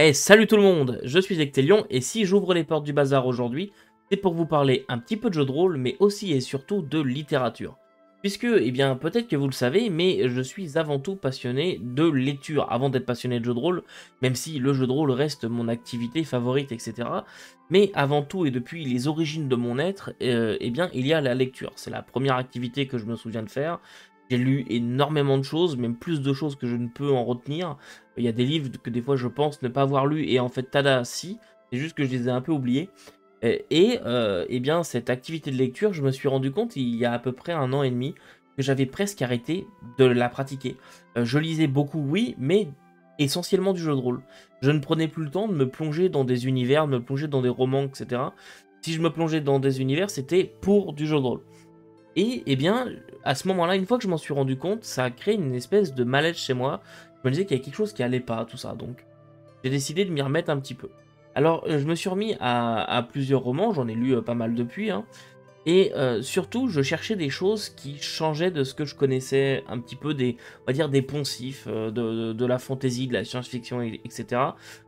Hey, salut tout le monde, je suis Ectelion et si j'ouvre les portes du bazar aujourd'hui, c'est pour vous parler un petit peu de jeux de rôle, mais aussi et surtout de littérature. Puisque, eh bien, peut-être que vous le savez, mais je suis avant tout passionné de lecture, avant d'être passionné de jeux de rôle, même si le jeu de rôle reste mon activité favorite, etc. Mais avant tout et depuis les origines de mon être, euh, eh bien, il y a la lecture. C'est la première activité que je me souviens de faire. J'ai lu énormément de choses, même plus de choses que je ne peux en retenir. Il y a des livres que des fois je pense ne pas avoir lus, et en fait, tada, si. C'est juste que je les ai un peu oubliés. Et, euh, eh bien, cette activité de lecture, je me suis rendu compte il y a à peu près un an et demi que j'avais presque arrêté de la pratiquer. Euh, je lisais beaucoup, oui, mais essentiellement du jeu de rôle. Je ne prenais plus le temps de me plonger dans des univers, de me plonger dans des romans, etc. Si je me plongeais dans des univers, c'était pour du jeu de rôle. Et eh bien, à ce moment-là, une fois que je m'en suis rendu compte, ça a créé une espèce de malaise chez moi. Je me disais qu'il y avait quelque chose qui allait pas, tout ça. Donc, j'ai décidé de m'y remettre un petit peu. Alors, je me suis remis à, plusieurs romans, j'en ai lu euh, pas mal depuis. Hein. et euh, surtout, je cherchais des choses qui changeaient de ce que je connaissais un petit peu des, on va dire, des poncifs, euh, de, la fantaisie, de la science-fiction, etc.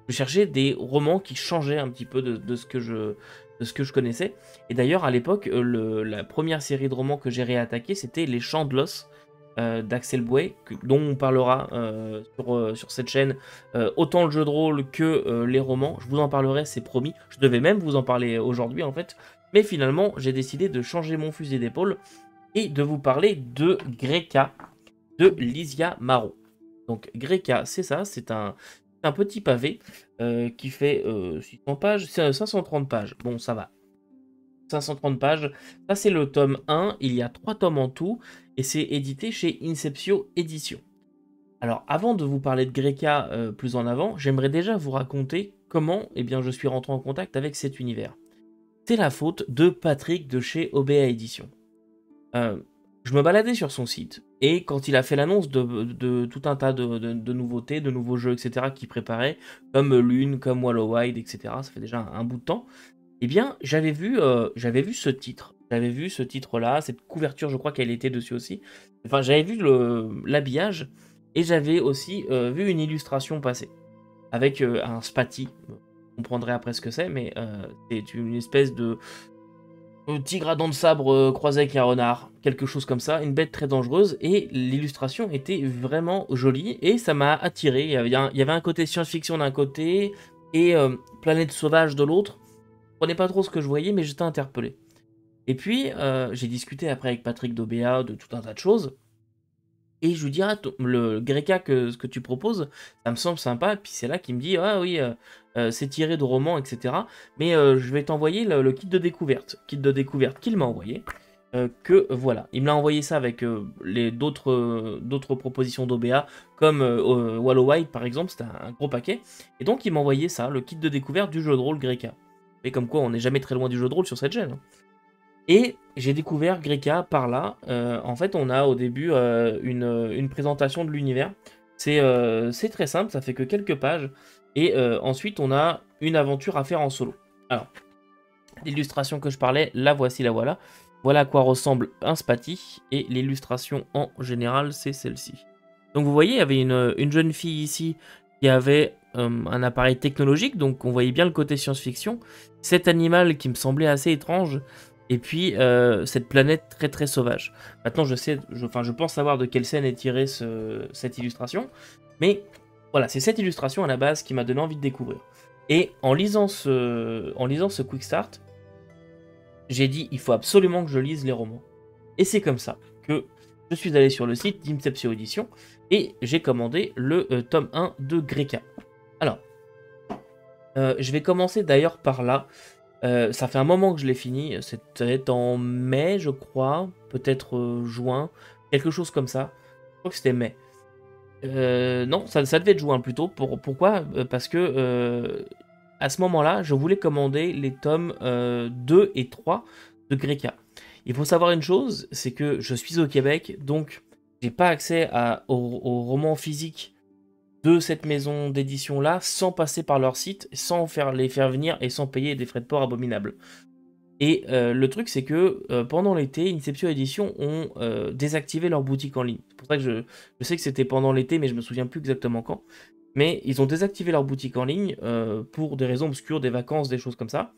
Je cherchais des romans qui changeaient un petit peu de ce que je, de ce que je connaissais. Et d'ailleurs, à l'époque, euh, la première série de romans que j'ai réattaqué, c'était Les Chants de l'os euh, d'Axel Bouet, dont on parlera euh, sur, sur, cette chaîne, autant le jeu de rôle que les romans. Je vous en parlerai, c'est promis. Je devais même vous en parler aujourd'hui, en fait. Mais finalement, j'ai décidé de changer mon fusil d'épaule et de vous parler de Greca de Lysia Marot. Donc Greca, c'est ça, c'est un, petit pavé euh, qui fait 600 euh, pages, 530 pages. Bon, ça va. 530 pages. Ça, c'est le tome 1. Il y a 3 tomes en tout. Et c'est édité chez Inceptio Édition. Alors, avant de vous parler de Greca euh, plus en avant, j'aimerais déjà vous raconter comment eh bien, je suis rentré en contact avec cet univers. C'est la faute de Patrick de chez OBA Édition. je me baladais sur son site et quand il a fait l'annonce de, tout un tas de, nouveautés, de nouveaux jeux, etc., qu'il préparait, comme Lune, comme Wallow Wide, etc., ça fait déjà un, bout de temps, eh bien, j'avais vu, euh, vu ce titre. J'avais vu ce titre-là, cette couverture, je crois qu'elle était dessus aussi. Enfin, j'avais vu l'habillage et j'avais aussi euh, vu une illustration passer avec euh, un spati. Vous comprendrez après ce que c'est, mais c'est une espèce de, tigre à dents de sabre croisé avec un renard, quelque chose comme ça, une bête très dangereuse, et l'illustration était vraiment jolie, et ça m'a attiré. Il y, avait un, il y, avait un, côté science-fiction d'un côté, et planète sauvage de l'autre. Comprenais pas trop ce que je voyais, mais j'étais interpellé. Et puis, euh, j'ai discuté après avec Patrick Dobéa de tout un tas de choses, et je lui dis, ah, le Greca que, ce que tu proposes, ça me semble sympa. Puis c'est là qu'il me dit, ah oui, euh, euh, c'est tiré de romans, etc. Mais je vais t'envoyer le, kit de découverte. Kit de découverte qu'il m'a envoyé. que voilà, il me l'a envoyé ça avec les d'autres d'autres propositions d'OBA, comme Wallow White par exemple, c'était un, gros paquet. Et donc il m'a envoyé ça, le kit de découverte du jeu de rôle Greca. Et comme quoi, on n'est jamais très loin du jeu de rôle sur cette chaîne. Hein. Et j'ai découvert Greca par là. Euh, en fait, on a au début euh, une, présentation de l'univers. Euh, c'est très simple, ça fait que quelques pages. Et ensuite, on a une aventure à faire en solo. Alors, l'illustration que je parlais, la voici, la voilà. Voilà à quoi ressemble un spati. Et l'illustration en général, c'est celle-ci. Donc vous voyez, il y avait une, une jeune fille ici qui avait un appareil technologique, donc on voyait bien le côté science-fiction. Cet animal qui me semblait assez étrange, et puis euh, cette planète très très sauvage. Maintenant je sais, enfin je pense savoir de quelle scène est tirée cette illustration, mais voilà, c'est cette illustration à la base qui m'a donné envie de découvrir. Et en lisant ce, en lisant ce quick start, j'ai dit il faut absolument que je lise les romans. Et c'est comme ça que je suis allé sur le site d'Inception Edition et j'ai commandé le euh, tome 1 de Greca. Alors, euh, je vais commencer d'ailleurs par là. Euh, ça fait un moment que je l'ai fini, c'était en mai, je crois, peut-être euh, juin, quelque chose comme ça. Je crois que c'était mai. Non, ça, devait être juin plutôt. Pour, pourquoi? Parce que à ce moment-là, je voulais commander les tomes 2 et 3 de Greca. Il faut savoir une chose, c'est que je suis au Québec, donc j'ai pas accès aux romans physiques de cette maison d'édition là sans passer par leur site, sans les faire venir et sans payer des frais de port abominables. Et euh, le truc c'est que euh, pendant l'été, Inception Edition ont euh, désactivé leur boutique en ligne. C'est pour ça que je, sais que c'était pendant l'été, mais je me souviens plus exactement quand. mais ils ont désactivé leur boutique en ligne pour des raisons obscures, des vacances, des choses comme ça.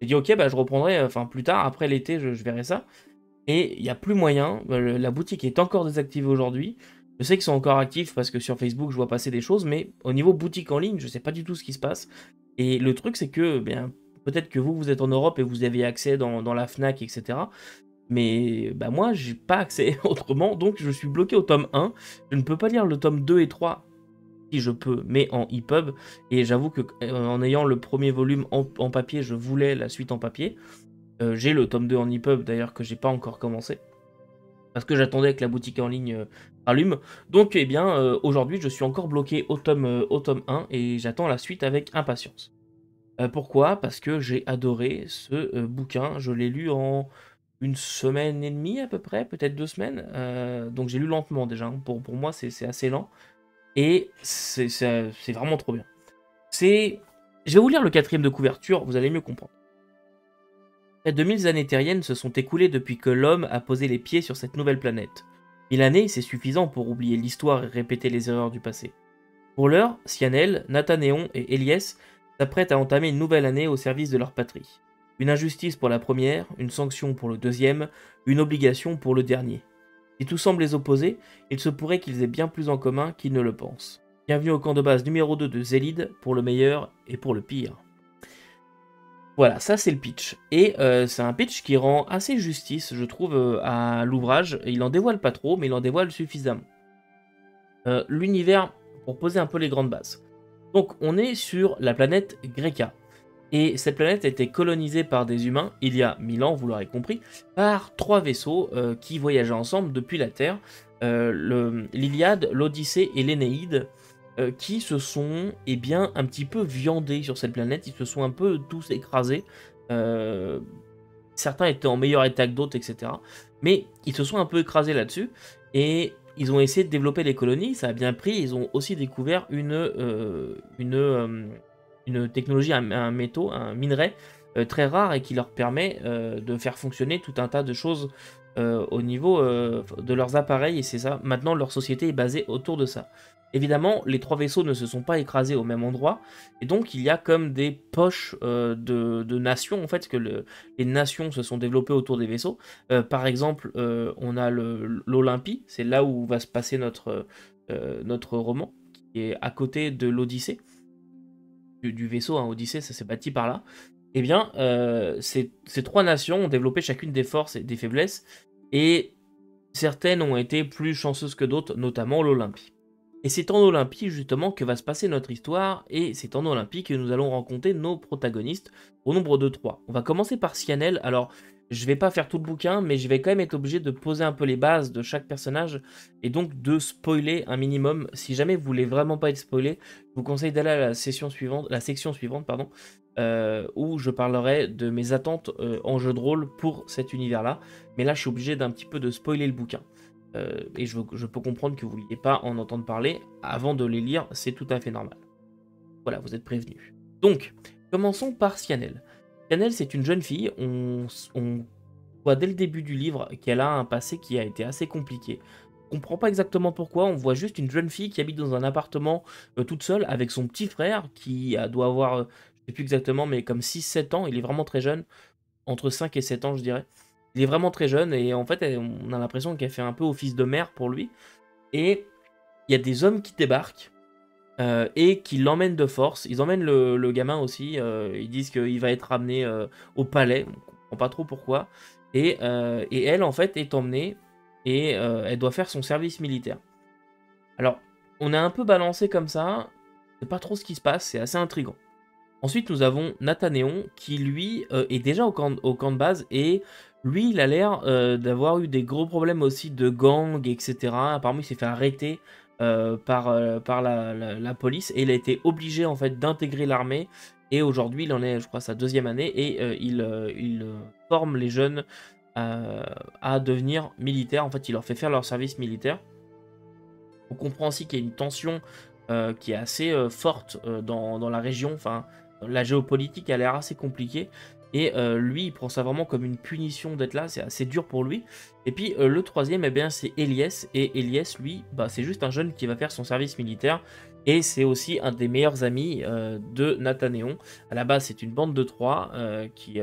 J'ai dit ok, bah, je reprendrai enfin plus tard, après l'été, je, verrai ça. Et il n'y a plus moyen, la boutique est encore désactivée aujourd'hui. Je sais qu'ils sont encore actifs parce que sur Facebook, je vois passer des choses, mais au niveau boutique en ligne, je ne sais pas du tout ce qui se passe. Et le truc, c'est que bien, peut-être que vous, vous êtes en Europe et vous avez accès dans, la FNAC, etc. Mais bah, moi, j'ai pas accès autrement, donc je suis bloqué au tome 1. Je ne peux pas lire le tome 2 et 3 si je peux, mais en EPUB. Et j'avoue que euh, en ayant le premier volume en, papier, je voulais la suite en papier. Euh, j'ai le tome 2 en EPUB d'ailleurs que j'ai pas encore commencé. Parce que j'attendais que la boutique en ligne euh, allume. Donc, eh bien, euh, aujourd'hui, je suis encore bloqué au tome, euh, au tome 1 et j'attends la suite avec impatience. Euh, pourquoi? Parce que j'ai adoré ce bouquin. Je l'ai lu en une semaine et demie à peu près, peut-être deux semaines. donc, j'ai lu lentement déjà. Pour, pour moi, c'est assez lent. Et c'est vraiment trop bien. C'est. Je vais vous lire le quatrième de couverture, vous allez mieux comprendre. Près de 2000 années terriennes se sont écoulées depuis que l'homme a posé les pieds sur cette nouvelle planète. Mille années, c'est suffisant pour oublier l'histoire et répéter les erreurs du passé. Pour l'heure, Cyanel, Nathanéon et Elias s'apprêtent à entamer une nouvelle année au service de leur patrie. Une injustice pour la première, une sanction pour le deuxième, une obligation pour le dernier. Si tout semble les opposer, il se pourrait qu'ils aient bien plus en commun qu'ils ne le pensent. Bienvenue au camp de base numéro 2 de Zélide, pour le meilleur et pour le pire. Voilà, ça c'est le pitch. Et euh, c'est un pitch qui rend assez justice, je trouve, euh, à l'ouvrage. Il en dévoile pas trop, mais il en dévoile suffisamment. Euh, l'univers, pour poser un peu les grandes bases. Donc on est sur la planète Greca. Et cette planète a été colonisée par des humains il y a mille ans, vous l'aurez compris, par trois vaisseaux qui voyageaient ensemble depuis la Terre. L'Iliade, l'Odyssée et l'Énéide. Euh, qui se sont eh bien, un petit peu viandés sur cette planète. Ils se sont un peu tous écrasés. Euh, certains étaient en meilleur état que d'autres, etc. Mais ils se sont un peu écrasés là-dessus. Et ils ont essayé de développer les colonies. Ça a bien pris. Ils ont aussi découvert une, euh, une, une technologie, un, un, métaux, un minerai très rare et qui leur permet de faire fonctionner tout un tas de choses au niveau de leurs appareils et c'est ça. Maintenant, leur société est basée autour de ça. Évidemment, les trois vaisseaux ne se sont pas écrasés au même endroit, et donc il y a comme des poches euh, de, nations, en fait, que les nations se sont développées autour des vaisseaux. Euh, par exemple, euh, on a l'Olympie, c'est là où va se passer notre, notre roman, qui est à côté de l'Odyssée, du, vaisseau, hein, Odyssée, ça s'est bâti par là. Eh bien, ces, ces trois nations ont développé chacune des forces et des faiblesses, et certaines ont été plus chanceuses que d'autres, notamment l'Olympie. Et c'est en Olympie justement que va se passer notre histoire, et c'est en Olympie que nous allons rencontrer nos protagonistes au nombre de trois. On va commencer par Cyanel, alors je vais pas faire tout le bouquin, mais je vais quand même être obligé de poser un peu les bases de chaque personnage, et donc de spoiler un minimum. Si jamais vous voulez vraiment pas être spoilé, je vous conseille d'aller à la, session suivante, la section suivante, pardon, euh, où je parlerai de mes attentes euh, en jeu de rôle pour cet univers-là. Mais là, je suis obligé d'un petit peu de spoiler le bouquin. Euh, et je, peux comprendre que vous ne vouliez pas en entendre parler avant de les lire, c'est tout à fait normal. Voilà, vous êtes prévenus. Donc, commençons par Cyanel. Cyanel, c'est une jeune fille, on, voit dès le début du livre qu'elle a un passé qui a été assez compliqué. On comprend pas exactement pourquoi, on voit juste une jeune fille qui habite dans un appartement euh, toute seule avec son petit frère qui doit avoir, euh, je sais plus exactement, mais comme 6-7 ans, il est vraiment très jeune, entre 5 et 7 ans je dirais. Il est vraiment très jeune et en fait, on a l'impression qu'elle fait un peu office de mère pour lui. Et il y a des hommes qui débarquent euh, et qui l'emmènent de force. Ils emmènent le, gamin aussi. Euh, ils disent qu'il va être ramené euh, au palais. On comprend pas trop pourquoi. Et, elle, en fait, est emmenée et elle doit faire son service militaire. Alors, on est un peu balancé comme ça. C'est pas trop ce qui se passe. C'est assez intrigant. Ensuite, nous avons Nathanéon qui, lui, est déjà au camp, au camp de base et lui, il a l'air d'avoir eu des gros problèmes aussi de gang, etc. Apparemment, il s'est fait arrêter euh, par, euh, la, police et il a été obligé en fait d'intégrer l'armée. Et aujourd'hui, il en est, je crois, sa deuxième année et il, il forme les jeunes à devenir militaires. En fait, il leur fait faire leur service militaire. On comprend aussi qu'il y a une tension qui est assez forte dans, dans, la région. Enfin, la géopolitique a l'air assez compliquée. Et euh, lui, il prend ça vraiment comme une punition d'être là, c'est assez dur pour lui. Et puis euh, le troisième, eh bien, c'est Elias. Et Elias, lui, bah, c'est juste un jeune qui va faire son service militaire. Et c'est aussi un des meilleurs amis de Nathanéon. À la base, c'est une bande de trois qui,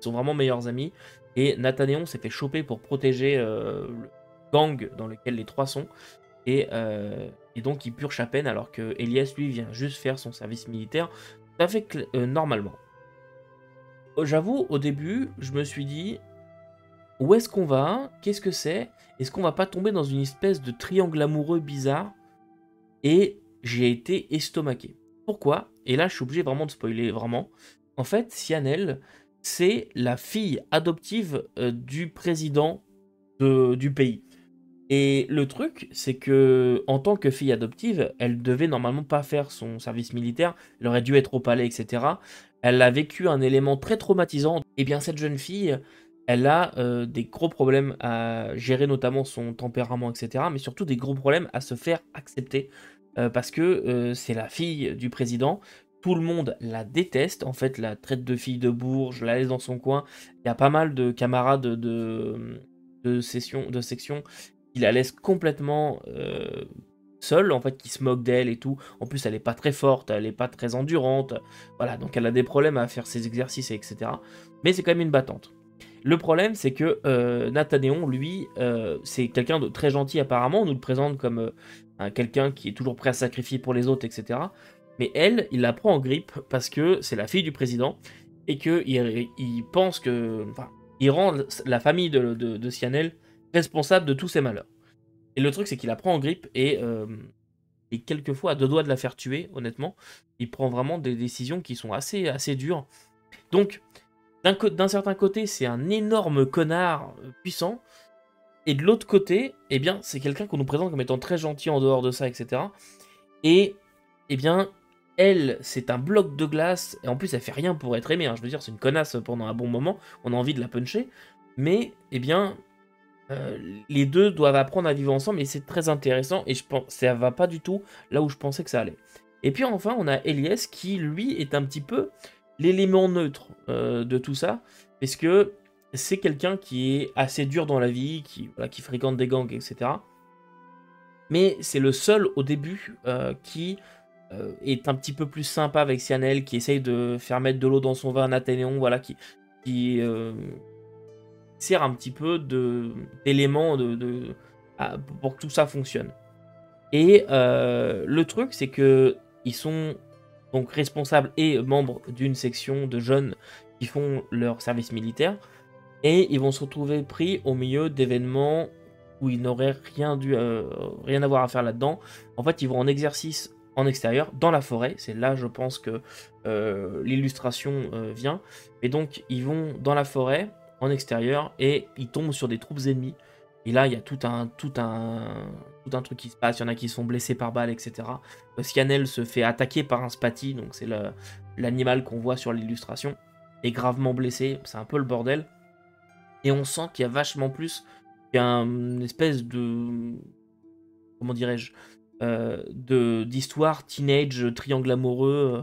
sont vraiment meilleurs amis. Et Nathanéon s'est fait choper pour protéger le gang dans lequel les trois sont. Et, donc il purge à peine alors que Elias lui vient juste faire son service militaire à fait normalement. J'avoue, au début, je me suis dit, où est-ce qu'on va? Qu'est-ce que c'est? Est-ce qu'on va pas tomber dans une espèce de triangle amoureux bizarre? Et j'ai été estomaqué. Pourquoi? Et là, je suis obligé vraiment de spoiler, vraiment. En fait, Sianel, c'est la fille adoptive euh, du président du pays. Et le truc, c'est que en tant que fille adoptive, elle devait normalement pas faire son service militaire. Elle aurait dû être au palais, etc. Elle a vécu un élément très traumatisant. Et eh bien, cette jeune fille, elle a euh, des gros problèmes à gérer, notamment son tempérament, etc. Mais surtout des gros problèmes à se faire accepter. Euh, parce que euh, c'est la fille du président. Tout le monde la déteste, en fait, la traite de fille de bourge, la laisse dans son coin. Il y a pas mal de camarades de, de, session, de section qui la laissent complètement seule, en fait, qui se moque d'elle et tout. En plus, elle est pas très forte, elle est pas très endurante. Voilà, donc elle a des problèmes à faire ses exercices, etc. Mais c'est quand même une battante. Le problème, c'est que euh, Nathanéon, lui, euh, c'est quelqu'un de très gentil apparemment. On nous le présente comme euh, quelqu'un qui est toujours prêt à sacrifier pour les autres, etc. Mais elle, il la prend en grippe parce que c'est la fille du président et qu'il il pense que. Enfin, il rend la famille de, de, Sianel responsable de tous ses malheurs. Et le truc, c'est qu'il la prend en grippe et, et quelquefois à deux doigts de la faire tuer, honnêtement. Il prend vraiment des décisions qui sont assez, assez dures. Donc, d'un certain côté, c'est un énorme connard euh, puissant. Et de l'autre côté, eh bien, c'est quelqu'un qu'on nous présente comme étant très gentil en dehors de ça, etc. Et, eh bien, elle, c'est un bloc de glace. Et en plus, elle fait rien pour être aimée. Hein. Je veux dire, c'est une connasse pendant un bon moment. On a envie de la puncher. Mais, eh bien, euh, les deux doivent apprendre à vivre ensemble. Et c'est très intéressant. Et je pense, ça va pas du tout là où je pensais que ça allait. Et puis enfin, on a Elias qui, lui, est un petit peu l'élément neutre euh, de tout ça, parce que c'est quelqu'un qui est assez dur dans la vie, qui, fréquente des gangs, etc. Mais c'est le seul au début euh, qui est un petit peu plus sympa avec Sianel, qui essaye de faire mettre de l'eau dans son vin à Nathanéon, voilà, qui sert un petit peu d'élément de, pour que tout ça fonctionne. Et le truc, c'est que ils sont donc responsable et membre d'une section de jeunes qui font leur service militaire. Et ils vont se retrouver pris au milieu d'événements où ils n'auraient rien, dû, euh, rien avoir à faire là-dedans. En fait, ils vont en exercice en extérieur, dans la forêt. C'est là, je pense, que euh, l'illustration euh, vient. Et donc, ils vont dans la forêt, en extérieur, et ils tombent sur des troupes ennemies. Et là, il y a tout un, tout un, tout un truc qui se passe. Il y en a qui sont blessés par balle, etc. Scanel se fait attaquer par un spati, donc c'est l'animal qu'on voit sur l'illustration, est gravement blessé. C'est un peu le bordel. Et on sent qu'il y a vachement plus qu'une espèce de. Comment dirais-je euh, D'histoire teenage, triangle amoureux. Euh,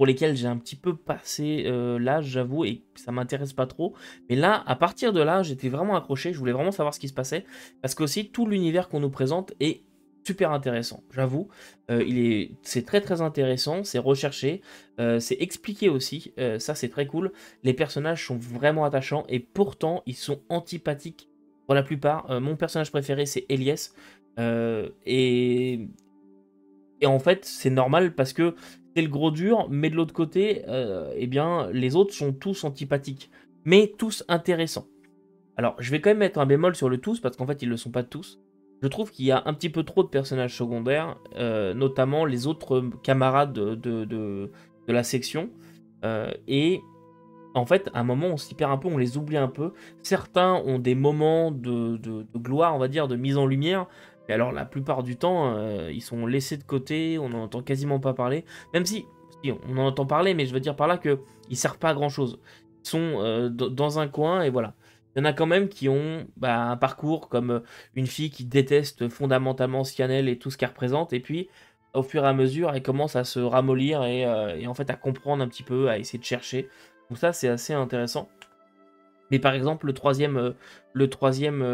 pour lesquels j'ai un petit peu passé euh, l'âge, j'avoue, et ça m'intéresse pas trop. Mais là, à partir de là, j'étais vraiment accroché, je voulais vraiment savoir ce qui se passait, parce qu'aussi tout l'univers qu'on nous présente est super intéressant, j'avoue. Euh, il est, c'est très très intéressant, c'est recherché, euh, c'est expliqué aussi, ça c'est très cool. Les personnages sont vraiment attachants et pourtant ils sont antipathiques pour la plupart. mon personnage préféré c'est Elias et et en fait c'est normal parce que c'est le gros dur, mais de l'autre côté, euh, eh bien, les autres sont tous antipathiques, mais tous intéressants. Alors, je vais quand même mettre un bémol sur le tous, parce qu'en fait, ils ne le sont pas tous. Je trouve qu'il y a un petit peu trop de personnages secondaires, euh, notamment les autres camarades de, de, la section. Euh, et en fait, à un moment, on s'y perd un peu, on les oublie un peu. Certains ont des moments de, de, gloire, on va dire, de mise en lumière, et alors la plupart du temps, euh, ils sont laissés de côté, on n'en entend quasiment pas parler. Même si, on en entend parler, mais je veux dire par là qu'ils ne servent pas à grand chose. Ils sont euh, dans un coin et voilà. Il y en a quand même qui ont bah, un parcours comme euh, une fille qui déteste fondamentalement Scanel et tout ce qu'elle représente, et puis au fur et à mesure, elle commence à se ramollir et, et, en fait à comprendre un petit peu, à essayer de chercher. Donc ça, c'est assez intéressant. Mais par exemple, le troisième, le troisième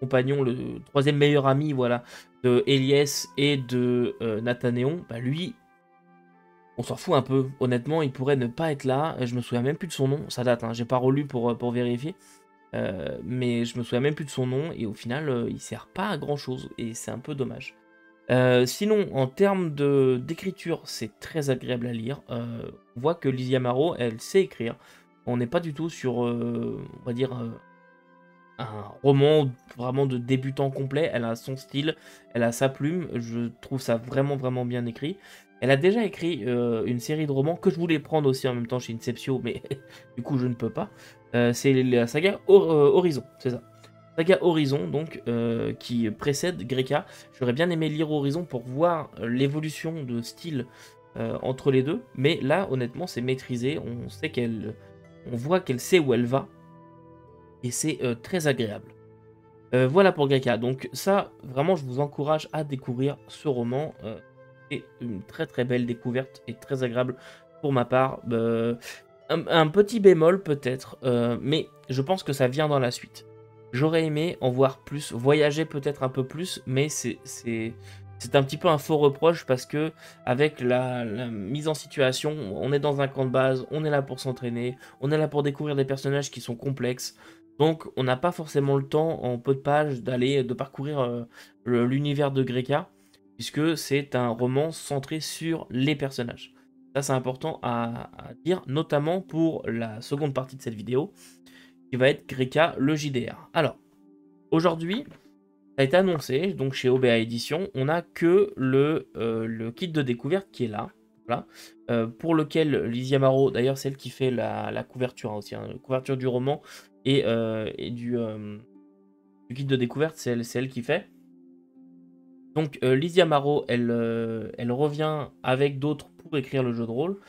compagnon, le troisième meilleur ami, voilà, de Elias et de Nathanéon, bah lui, on s'en fout un peu. Honnêtement, il pourrait ne pas être là. Je me souviens même plus de son nom. Ça date, hein. j'ai pas relu pour, vérifier. mais je me souviens même plus de son nom. Et au final, il sert pas à grand chose. Et c'est un peu dommage. Euh, sinon, en termes d'écriture, c'est très agréable à lire. Euh, on voit que Lizzie Amaro, elle sait écrire. On n'est pas du tout sur, euh, on va dire, un roman vraiment de débutant complet. Elle a son style, elle a sa plume. Je trouve ça vraiment, vraiment bien écrit. Elle a déjà écrit une série de romans que je voulais prendre aussi en même temps chez Inceptio, mais du coup, je ne peux pas. c'est la saga Horizon, c'est ça. Saga Horizon, donc, euh, qui précède Greca. J'aurais bien aimé lire Horizon pour voir euh, l'évolution de style euh, entre les deux, mais là, honnêtement, c'est maîtrisé. On sait qu'elle, on voit qu'elle sait où elle va, et c'est très agréable. voilà pour Greca. Donc ça, vraiment, je vous encourage à découvrir ce roman. c'est une très très belle découverte et très agréable pour ma part. un, petit bémol peut-être, mais je pense que ça vient dans la suite. J'aurais aimé en voir plus, voyager peut-être un peu plus, mais c'est c'est un petit peu un faux reproche parce que avec la, mise en situation, on est dans un camp de base, on est là pour s'entraîner, on est là pour découvrir des personnages qui sont complexes. Donc on n'a pas forcément le temps en peu de pages d'aller de parcourir euh, l'univers de Greca puisque c'est un roman centré sur les personnages. Ça c'est important à, à, dire, notamment pour la seconde partie de cette vidéo qui va être Greca le JDR. Alors, aujourd'hui, ça a été annoncé, donc chez OBA Édition, on n'a que le, euh, le, kit de découverte qui est là, voilà, euh, pour lequel Lizzie Maro, d'ailleurs celle qui fait la, couverture hein, aussi, hein, la couverture du roman et, euh, et du, du, kit de découverte, c'est elle, elle, qui fait. Donc Lizzie Amaro, elle, elle revient avec d'autres pour écrire le jeu de rôle,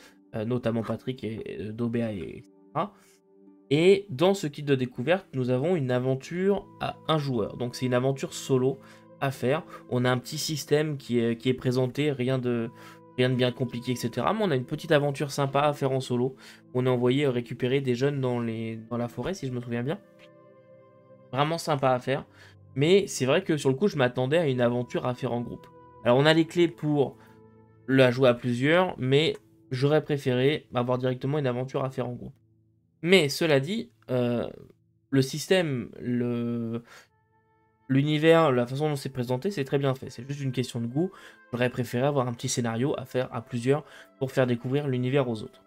notamment Patrick et, d'OBA et etc. Et dans ce kit de découverte, nous avons une aventure à un joueur. Donc c'est une aventure solo à faire. On a un petit système qui est, présenté, rien de, rien de bien compliqué, etc. Mais on a une petite aventure sympa à faire en solo. On est envoyé récupérer des jeunes dans, les, dans la forêt, si je me souviens bien. Vraiment sympa à faire. Mais c'est vrai que sur le coup, je m'attendais à une aventure à faire en groupe. Alors on a les clés pour la jouer à plusieurs, mais j'aurais préféré avoir directement une aventure à faire en groupe. Mais cela dit, euh, le système, l'univers, la façon dont c'est présenté, c'est très bien fait. C'est juste une question de goût. J'aurais préféré avoir un petit scénario à faire à plusieurs pour faire découvrir l'univers aux autres.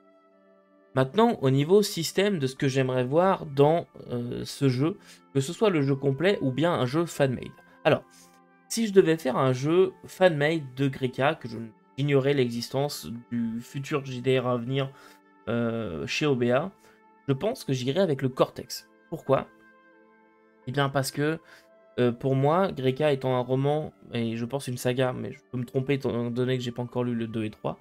Maintenant, au niveau système de ce que j'aimerais voir dans euh, ce jeu, que ce soit le jeu complet ou bien un jeu fan-made. Alors, si je devais faire un jeu fan-made de Greca, que j'ignorais l'existence du futur JDR à venir euh, chez OBA, je pense que j'irai avec le Cortex. Pourquoi? Eh bien parce que euh, pour moi, Greca étant un roman, et je pense une saga, mais je peux me tromper étant donné que j'ai pas encore lu le 2 et 3,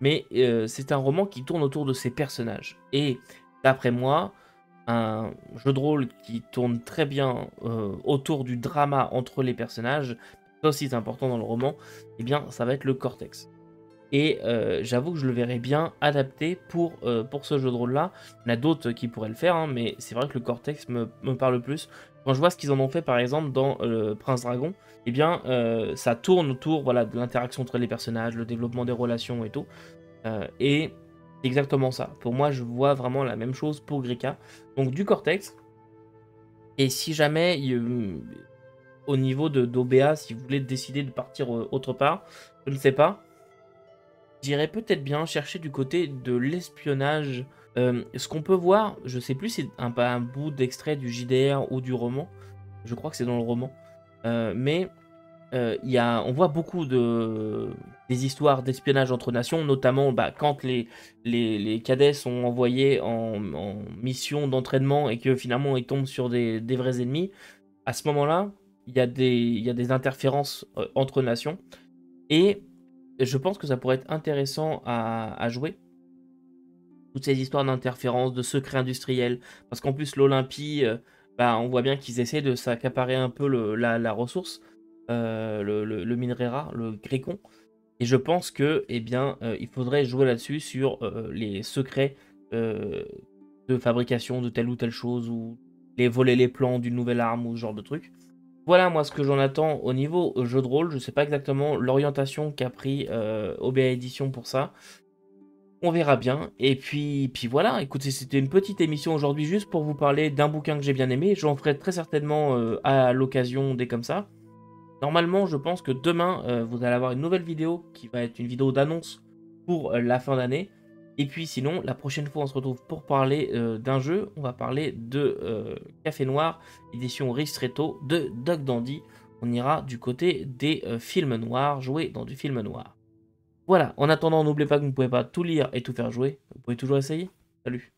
mais euh, c'est un roman qui tourne autour de ses personnages. Et d'après moi, un jeu de rôle qui tourne très bien euh, autour du drama entre les personnages, ça aussi c'est important dans le roman, eh bien ça va être le Cortex. Et euh, j'avoue que je le verrais bien adapté pour, euh, pour ce jeu de rôle-là. Il y en a d'autres qui pourraient le faire, hein, mais c'est vrai que le Cortex me, parle plus. Quand je vois ce qu'ils en ont fait, par exemple, dans euh, Prince Dragon, eh bien, ça tourne autour voilà, de l'interaction entre les personnages, le développement des relations et tout. et c'est exactement ça. Pour moi, je vois vraiment la même chose pour Greca. Donc, du Cortex. Et si jamais, au niveau d'OBA, si vous voulez décider de partir autre part, je ne sais pas j'irais peut-être bien chercher du côté de l'espionnage. Euh, ce qu'on peut voir, je sais plus si c'est un, bout d'extrait du JDR ou du roman. Je crois que c'est dans le roman. Euh, mais euh, y a, on voit beaucoup de, des histoires d'espionnage entre nations, notamment bah, quand les, les, cadets sont envoyés en, mission d'entraînement et que finalement ils tombent sur des, des vrais ennemis. À ce moment-là, il y, y a des interférences entre nations. Et je pense que ça pourrait être intéressant à, jouer. Toutes ces histoires d'interférences, de secrets industriels. Parce qu'en plus, l'Olympie, euh, bah, on voit bien qu'ils essaient de s'accaparer un peu la, ressource, euh, le, le, minerai rare, le grécon. Et je pense que, eh bien, euh, il faudrait jouer là-dessus sur les secrets de fabrication de telle ou telle chose, ou les voler les plans d'une nouvelle arme, ou ce genre de truc. Voilà moi ce que j'en attends au niveau jeu de rôle. Je sais pas exactement l'orientation qu'a pris euh, OBA Edition pour ça. On verra bien. Et puis, puis voilà, écoutez, c'était une petite émission aujourd'hui juste pour vous parler d'un bouquin que j'ai bien aimé. J'en ferai très certainement euh, à l'occasion dès comme ça. Normalement, je pense que demain, euh, vous allez avoir une nouvelle vidéo qui va être une vidéo d'annonce pour euh, la fin d'année. Et puis sinon, la prochaine fois, on se retrouve pour parler d'un jeu. On va parler de Café Noir, édition Ristretto de Doug Dandy. On ira du côté des films noirs, jouer dans du film noir. Voilà, en attendant, n'oubliez pas que vous ne pouvez pas tout lire et tout faire jouer. Vous pouvez toujours essayer. Salut